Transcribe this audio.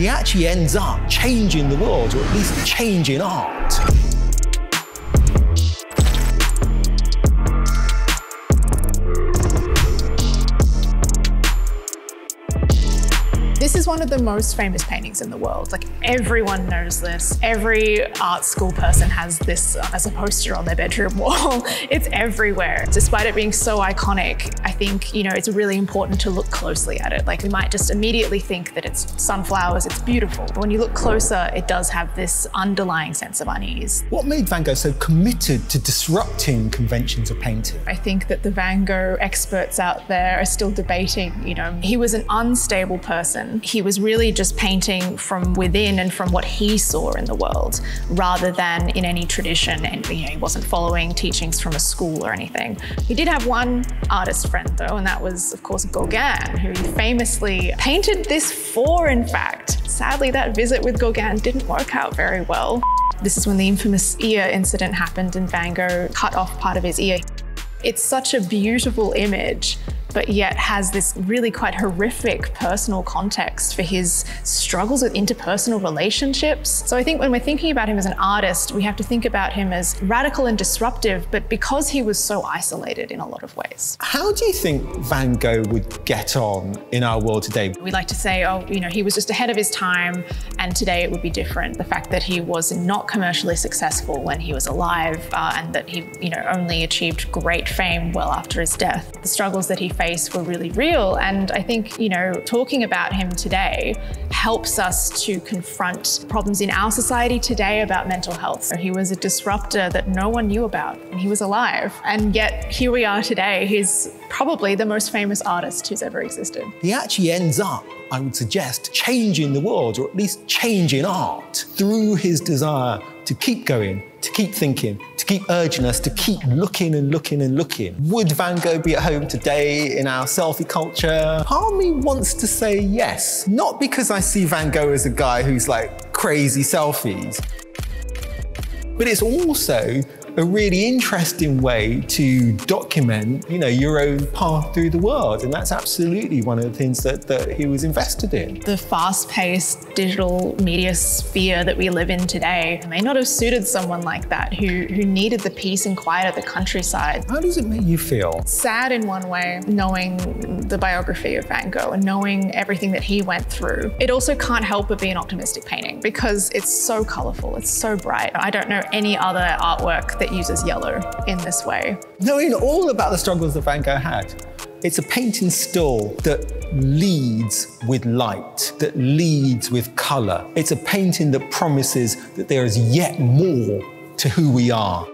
he actually ends up changing the world, or at least changing art. This is one of the most famous paintings in the world. Like everyone knows this. Every art school person has this uh, as a poster on their bedroom wall. it's everywhere. Despite it being so iconic, I think, you know, it's really important to look closely at it. Like we might just immediately think that it's sunflowers, it's beautiful. But when you look closer, it does have this underlying sense of unease. What made Van Gogh so committed to disrupting conventions of painting? I think that the Van Gogh experts out there are still debating, you know, he was an unstable person he was really just painting from within and from what he saw in the world, rather than in any tradition. And you know, he wasn't following teachings from a school or anything. He did have one artist friend though, and that was, of course, Gauguin, who famously painted this for, in fact. Sadly, that visit with Gauguin didn't work out very well. This is when the infamous ear incident happened and Van Gogh cut off part of his ear. It's such a beautiful image but yet has this really quite horrific personal context for his struggles with interpersonal relationships. So I think when we're thinking about him as an artist, we have to think about him as radical and disruptive, but because he was so isolated in a lot of ways. How do you think Van Gogh would get on in our world today? We like to say, oh, you know, he was just ahead of his time and today it would be different. The fact that he was not commercially successful when he was alive uh, and that he, you know, only achieved great fame well after his death. The struggles that he face were really real. And I think, you know, talking about him today helps us to confront problems in our society today about mental health. He was a disruptor that no one knew about and he was alive. And yet here we are today. He's probably the most famous artist who's ever existed. He actually ends up, I would suggest, changing the world, or at least changing art through his desire to keep going, to keep thinking, to keep urging us to keep looking and looking and looking. Would Van Gogh be at home today in our selfie culture? Part wants to say yes. Not because I see Van Gogh as a guy who's like crazy selfies, but it's also a really interesting way to document, you know, your own path through the world. And that's absolutely one of the things that, that he was invested in. The fast-paced digital media sphere that we live in today may not have suited someone like that who, who needed the peace and quiet of the countryside. How does it make you feel? Sad in one way, knowing the biography of Van Gogh and knowing everything that he went through. It also can't help but be an optimistic painting because it's so colorful, it's so bright. I don't know any other artwork uses yellow in this way. Knowing all about the struggles that Van Gogh had, it's a painting still that leads with light, that leads with colour. It's a painting that promises that there is yet more to who we are.